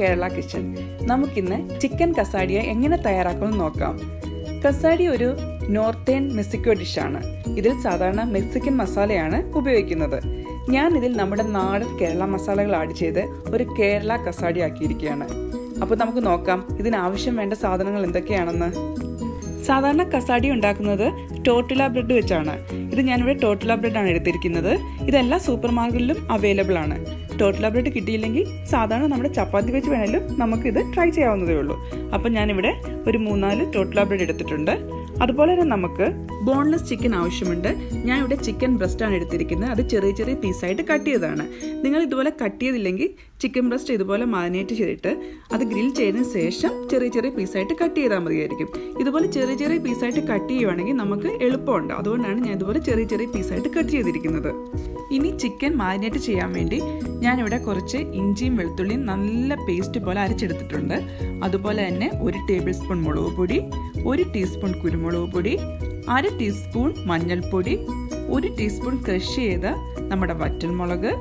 Kerala kitchen. നമുക്കിന്ന് chicken quesadilla എങ്ങനെ തയ്യാറാക്കുമെന്ന് നോക്കാം. കസാഡി ഒരു നോർത്തേൺ മെക്സിക്കോ ഡിഷാണ്. ഇതിൽ സാധാരണ മെക്സിക്കൻ മസാലയാണ് ഉപയോഗിക്കുന്നത്. ഞാൻ ഇതിൽ നമ്മുടെ നാടൻ കേരള മസാലകൾ ആഡ് ചെയ്ത് ഒരു കേരള കസാഡി ആക്കിയിരിക്കുകയാണ്. അപ്പോൾ നമുക്ക് നോക്കാം ഇതിനാവശ്യം വേണ്ട സാധനങ്ങൾ എന്തൊക്കെയാണെന്ന്. സാധാരണ കസാഡി ഉണ്ടാക്കുന്നത് ടോട്ടില ബ്രെഡ് വെച്ചാണ്. ഇത് ഞാനിവിടെ ടോട്ടില ബ്രെഡാണ് എടുത്തിരിക്കുന്നത്. ഇതെല്ലാ സൂപ്പർ മാർക്കറ്റിലും അവൈലബിൾ ആണ് ടോട്ടില ബ്രെഡ് കിട്ടിയില്ലെങ്കിൽ സാധാരണ നമ്മുടെ ചപ്പാത്തി വെച്ച് വേണേലും നമുക്കിത് ട്രൈ ചെയ്യാവുന്നതേ ഉള്ളൂ. അപ്പം ഞാനിവിടെ ഒരു മൂന്നാൽ ടോട്ടൽ ബ്രെഡ് എടുത്തിട്ടുണ്ട്. അതുപോലെ തന്നെ നമുക്ക് ബോൺലെസ് ചിക്കൻ ആവശ്യമുണ്ട്. ഞാൻ ഇവിടെ ചിക്കൻ ബ്രസ്റ്റാണ് എടുത്തിരിക്കുന്നത്. അത് ചെറിയ ചെറിയ പീസായിട്ട് കട്ട് ചെയ്തതാണ്. നിങ്ങൾ ഇതുപോലെ കട്ട് ചെയ്തില്ലെങ്കിൽ ചിക്കൻ ബ്രസ്റ്റ് ഇതുപോലെ മാരിനേറ്റ് ചെയ്തിട്ട് അത് ഗ്രിൽ ചെയ്തതിന് ശേഷം ചെറിയ ചെറിയ പീസായിട്ട് കട്ട് ചെയ്താൽ മതിയായിരിക്കും. ഇതുപോലെ ചെറിയ ചെറിയ പീസായിട്ട് കട്ട് ചെയ്യുവാണെങ്കിൽ നമുക്ക് എളുപ്പമുണ്ട്. അതുകൊണ്ടാണ് ഞാൻ ഇതുപോലെ ചെറിയ ചെറിയ പീസായിട്ട് കട്ട് ചെയ്തിരിക്കുന്നത്. ഇനി ചിക്കൻ മാരിനേറ്റ് ചെയ്യാൻ വേണ്ടി ഞാനിവിടെ കുറച്ച് ഇഞ്ചിയും വെളുത്തുള്ളിയും നല്ല പേസ്റ്റ് പോലെ അരച്ചെടുത്തിട്ടുണ്ട്. അതുപോലെ തന്നെ ഒരു ടേബിൾ സ്പൂൺ മുളക് പൊടി ഒരു ടീസ്പൂൺ കുരുമുളക് പൊടി അര ടീസ്പൂൺ മഞ്ഞൾപ്പൊടി ഒരു ടീസ്പൂൺ ക്രഷ് ചെയ്ത നമ്മുടെ വറ്റൽമുളക്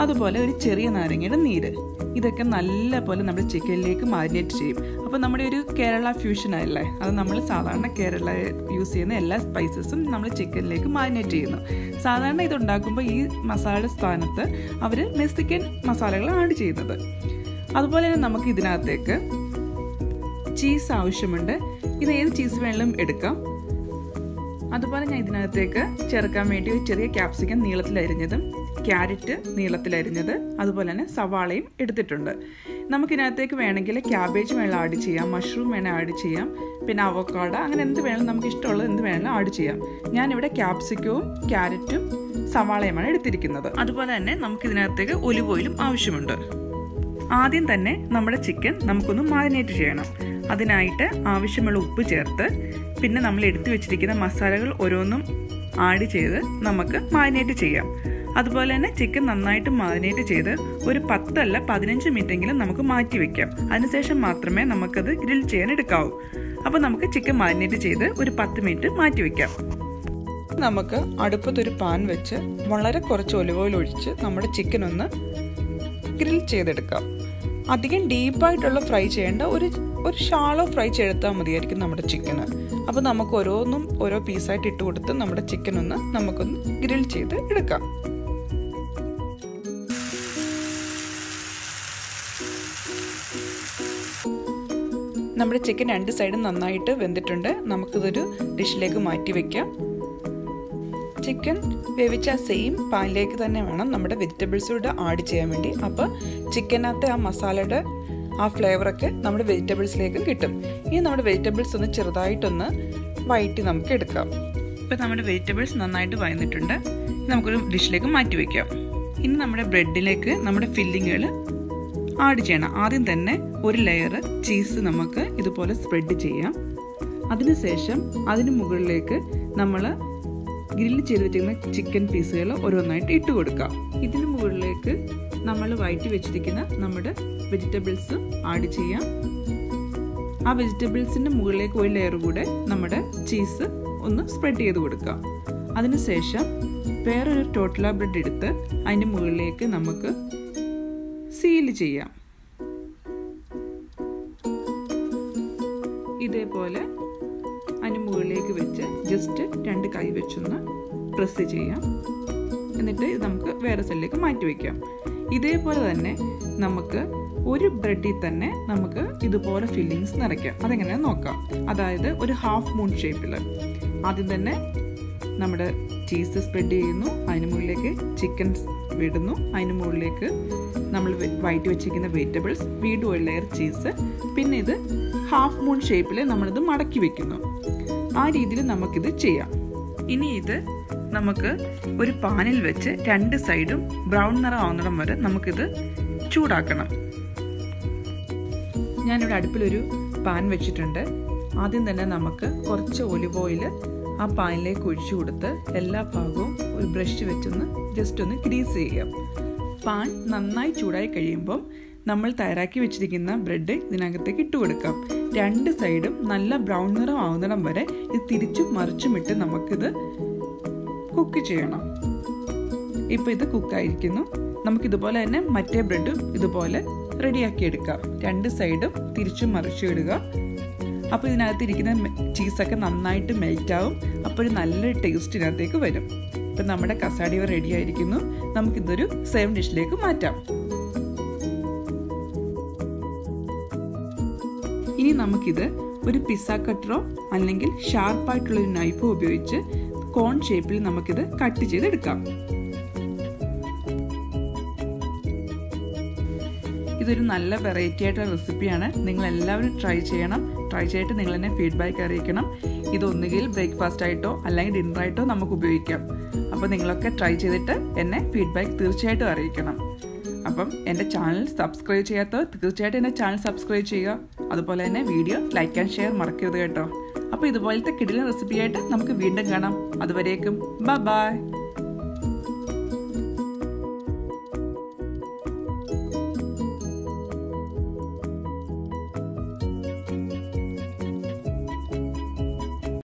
അതുപോലെ ഒരു ചെറിയ നാരങ്ങയുടെ നീര്. ഇതൊക്കെ നല്ല പോലെ നമ്മൾ ചിക്കനിലേക്ക് മാരിനേറ്റ് ചെയ്യും. അപ്പോൾ നമ്മുടെ ഒരു കേരള ഫ്യൂഷൻ അല്ലേ അത് നമ്മൾ സാധാരണ കേരള യൂസ് ചെയ്യുന്ന എല്ലാ സ്പൈസസും നമ്മൾ ചിക്കനിലേക്ക് മാരിനേറ്റ് ചെയ്യുന്നു. സാധാരണ ഇതുണ്ടാക്കുമ്പോൾ ഈ മസാലയുടെ സ്ഥാനത്ത് അവർ മെക്സിക്കൻ മസാലകൾ ആഡ് ചെയ്യുന്നത്. അതുപോലെ തന്നെ നമുക്ക് ഇതിനകത്തേക്ക് ചീസ് ആവശ്യമുണ്ട്. ഇത് ഏത് ചീസ് വേണമെങ്കിലും എടുക്കാം. അതുപോലെ ഞാൻ ഇതിനകത്തേക്ക് ചേർക്കാൻ വേണ്ടി ഒരു ചെറിയ ക്യാപ്സിക്കം നീളത്തിലരിഞ്ഞതും ക്യാരറ്റ് നീളത്തിലരിഞ്ഞത് അതുപോലെ തന്നെ സവാളയും എടുത്തിട്ടുണ്ട്. നമുക്കിതിനകത്തേക്ക് വേണമെങ്കിൽ ക്യാബേജ് വേണം ആഡ് ചെയ്യാം മഷ്റൂം വേണം ആഡ് ചെയ്യാം പിന്നെ അവക്കാട അങ്ങനെ എന്ത് വേണം നമുക്ക് ഇഷ്ടമുള്ളത് എന്ത് വേണമെങ്കിലും ആഡ് ചെയ്യാം. ഞാനിവിടെ ക്യാപ്സിക്കവും ക്യാരറ്റും സവാളയുമാണ് എടുത്തിരിക്കുന്നത്. അതുപോലെ തന്നെ നമുക്കിതിനകത്തേക്ക് ഒലിവ് ഓയിലും ആവശ്യമുണ്ട്. ആദ്യം തന്നെ നമ്മുടെ ചിക്കൻ നമുക്കൊന്ന് മാരിനേറ്റ് ചെയ്യണം. അതിനായിട്ട് ആവശ്യമുള്ള ഉപ്പ് ചേർത്ത് പിന്നെ നമ്മൾ എടുത്തു വെച്ചിരിക്കുന്ന മസാലകൾ ഓരോന്നും ആഡ് ചെയ്ത് നമുക്ക് മാരിനേറ്റ് ചെയ്യാം. അതുപോലെ തന്നെ ചിക്കൻ നന്നായിട്ട് മാരിനേറ്റ് ചെയ്ത് ഒരു പത്തല്ല പതിനഞ്ച് മിനിറ്റെങ്കിലും നമുക്ക് മാറ്റി വെക്കാം. അതിനുശേഷം മാത്രമേ നമുക്കത് ഗ്രിൽ ചെയ്യാൻ എടുക്കാവൂ. അപ്പോൾ നമുക്ക് ചിക്കൻ മാരിനേറ്റ് ചെയ്ത് ഒരു പത്ത് മിനിറ്റ് മാറ്റി വെക്കാം. നമുക്ക് അടുപ്പത്തൊരു പാൻ വെച്ച് വളരെ കുറച്ച് ഒലിവ് ഓയിൽ ഒഴിച്ച് നമ്മുടെ ചിക്കൻ ഒന്ന് ഗ്രിൽ ചെയ്തെടുക്കാം. അധികം ഡീപ്പായിട്ടുള്ള ഫ്രൈ ചെയ്യേണ്ട ഒരു ഒരു ഷാളോ ഫ്രൈ ചെയ്തെടുത്താൽ മതിയായിരിക്കും നമ്മുടെ ചിക്കന്. അപ്പോൾ നമുക്ക് ഓരോന്നും ഓരോ പീസായിട്ട് ഇട്ട് കൊടുത്ത് നമ്മുടെ ചിക്കൻ ഒന്ന് നമുക്കൊന്ന് ഗ്രിൽ ചെയ്ത് എടുക്കാം. നമ്മുടെ ചിക്കൻ രണ്ട് സൈഡും നന്നായിട്ട് വെന്തിട്ടുണ്ട്. നമുക്കിതൊരു ഡിഷിലേക്ക് മാറ്റി വെക്കാം. ചിക്കൻ വേവിച്ച ആ സെയിം പാനിലേക്ക് തന്നെ വേണം നമ്മുടെ വെജിറ്റബിൾസ് കൂടെ ആഡ് ചെയ്യാൻ വേണ്ടി. അപ്പോൾ ചിക്കനകത്തെ ആ മസാലയുടെ ആ ഫ്ലേവറൊക്കെ നമ്മുടെ വെജിറ്റബിൾസിലേക്കും കിട്ടും. ഇനി നമ്മുടെ വെജിറ്റബിൾസ് ഒന്ന് ചെറുതായിട്ടൊന്ന് വഴറ്റി നമുക്ക് എടുക്കാം. ഇപ്പോൾ നമ്മുടെ വെജിറ്റബിൾസ് നന്നായിട്ട് വഴന്നിട്ടുണ്ട് നമുക്കൊരു ഡിഷിലേക്ക് മാറ്റി വയ്ക്കാം ഇനി നമ്മുടെ ബ്രെഡിലേക്ക് നമ്മുടെ ഫില്ലിങ്ങുകൾ ആഡ് ചെയ്യണം. ആദ്യം തന്നെ ഒരു ലെയർ ചീസ് നമുക്ക് ഇതുപോലെ സ്പ്രെഡ് ചെയ്യാം. അതിനുശേഷം അതിന് മുകളിലേക്ക് നമ്മൾ ഗ്രില്ല് ചെയ്ത് വെച്ചിരിക്കുന്ന ചിക്കൻ പീസുകൾ ഓരോന്നായിട്ട് ഇട്ട് കൊടുക്കാം. ഇതിന് മുകളിലേക്ക് നമ്മൾ വയറ്റി വെച്ചിരിക്കുന്ന നമ്മുടെ വെജിറ്റബിൾസ് ആഡ് ചെയ്യാം. ആ വെജിറ്റബിൾസിന്റെ മുകളിലേക്ക് ഒരു ലെയർ കൂടെ നമ്മുടെ ചീസ് ഒന്ന് സ്പ്രെഡ് ചെയ്ത് കൊടുക്കാം. അതിനുശേഷം വേറൊരു ടോട്ടല ബ്രെഡ് എടുത്ത് അതിന്റെ മുകളിലേക്ക് നമുക്ക് സീൽ ചെയ്യാം. ഇതേപോലെ അതിന് മുകളിലേക്ക് വെച്ച് ജസ്റ്റ് രണ്ട് കൈ വെച്ചൊന്ന് പ്രസ് ചെയ്യാം. എന്നിട്ട് ഇത് നമുക്ക് വേറെ സെല്ലിലേക്ക് മാറ്റി വയ്ക്കാം ഇതേപോലെ തന്നെ നമുക്ക് ഒരു ബ്രെഡിൽ തന്നെ നമുക്ക് ഇതുപോലെ ഫില്ലിങ്സ് നിറയ്ക്കാം. അതെങ്ങനെ നോക്കാം. അതായത് ഒരു ഹാഫ് മൂൺ ഷേപ്പിൽ ആദ്യം തന്നെ നമ്മുടെ ചീസ് സ്പ്രെഡ് ചെയ്യുന്നു. അതിന് മുകളിലേക്ക് ചിക്കൻ വിടുന്നു. അതിന് മുകളിലേക്ക് നമ്മൾ വയറ്റി വെച്ചിരിക്കുന്ന വെജിറ്റബിൾസ് വീണ്ടും ഒരു ലെയർ ചീസ് പിന്നെ ഇത് ഹാഫ് മൂൺ ഷേപ്പിൽ നമ്മളിത് മടക്കി വെക്കുന്നു. ആ രീതിയിൽ നമുക്കിത് ചെയ്യാം. ഇനി ഇത് നമുക്ക് ഒരു പാനിൽ വെച്ച് രണ്ട് സൈഡും ബ്രൗൺ നിറം ആവുന്നിടം വരെ നമുക്കിത് ചൂടാക്കണം. ഞാനിവിടെ അടുപ്പിലൊരു പാൻ വെച്ചിട്ടുണ്ട്. ആദ്യം തന്നെ നമുക്ക് കുറച്ച് ഒലിവ് ഓയിൽ ആ പാനിലേക്ക് ഒഴിച്ചു കൊടുത്ത് എല്ലാ ഭാഗവും ഒരു ബ്രഷ് വെച്ചൊന്ന് ജസ്റ്റ് ഒന്ന് ഗ്രീസ് ചെയ്യാം. പാൻ നന്നായി ചൂടായി കഴിയുമ്പം നമ്മൾ തയ്യാറാക്കി വെച്ചിരിക്കുന്ന ബ്രെഡ് ഇതിനകത്തേക്ക് ഇട്ട് കൊടുക്കാം. രണ്ട് സൈഡും നല്ല ബ്രൗൺ നിറം ആവുന്നിടം വരെ ഇത് തിരിച്ചും മറിച്ചും ഇട്ട് നമുക്കിത് കുക്ക് ചെയ്യണം. ഇപ്പോൾ ഇത് കുക്കായിരിക്കുന്നു. നമുക്കിതുപോലെ തന്നെ മറ്റേ ബ്രെഡും ഇതുപോലെ റെഡിയാക്കി എടുക്കാം. രണ്ട് സൈഡും തിരിച്ചും മറിച്ചും ഇടുക. അപ്പോൾ ഇതിനകത്ത് ഇരിക്കുന്ന ചീസൊക്കെ നന്നായിട്ട് മെൽറ്റ് ആവും. അപ്പോൾ ഒരു നല്ല ടേസ്റ്റ് ഇതിനകത്തേക്ക് വരും. ഇപ്പം നമ്മുടെ കസാഡിവ റെഡി ആയിരിക്കുന്നു. നമുക്കിതൊരു സെയിം ഡിഷിലേക്ക് മാറ്റാം. ഇനി നമുക്കിത് ഒരു പിസ്സ കട്ടറോ അല്ലെങ്കിൽ ഷാർപ്പായിട്ടുള്ള ഒരു നൈഫോ ഉപയോഗിച്ച് കോൺ ഷേപ്പിൽ നമുക്കിത് കട്ട് ചെയ്തെടുക്കാം. ഇതൊരു നല്ല വെറൈറ്റി ആയിട്ടുള്ള റെസിപ്പിയാണ് നിങ്ങൾ എല്ലാവരും ട്രൈ ചെയ്യണം. ട്രൈ ചെയ്തിട്ട് നിങ്ങൾ എന്നെ ഫീഡ്ബാക്ക് അറിയിക്കണം. ഇത് ഒന്നുകിൽ ബ്രേക്ക്ഫാസ്റ്റ് ആയിട്ടോ അല്ലെങ്കിൽ ഡിന്നർ ആയിട്ടോ നമുക്ക് ഉപയോഗിക്കാം. അപ്പോൾ നിങ്ങളൊക്കെ ട്രൈ ചെയ്തിട്ട് എന്നെ ഫീഡ്ബാക്ക് തീർച്ചയായിട്ടും അറിയിക്കണം. അപ്പം എന്റെ ചാനൽ സബ്സ്ക്രൈബ് ചെയ്യാത്തവർ തീർച്ചയായിട്ടും എന്റെ ചാനൽ സബ്സ്ക്രൈബ് ചെയ്യുക. അതുപോലെ തന്നെ വീഡിയോ ലൈക്ക് ആൻഡ് ഷെയർ മറക്കരുത് കേട്ടോ. അപ്പോൾ ഇതുപോലത്തെ കിടിലൻ റെസിപ്പിയായിട്ട് നമുക്ക് വീണ്ടും കാണാം. അതുവരേക്കും ബൈ ബൈ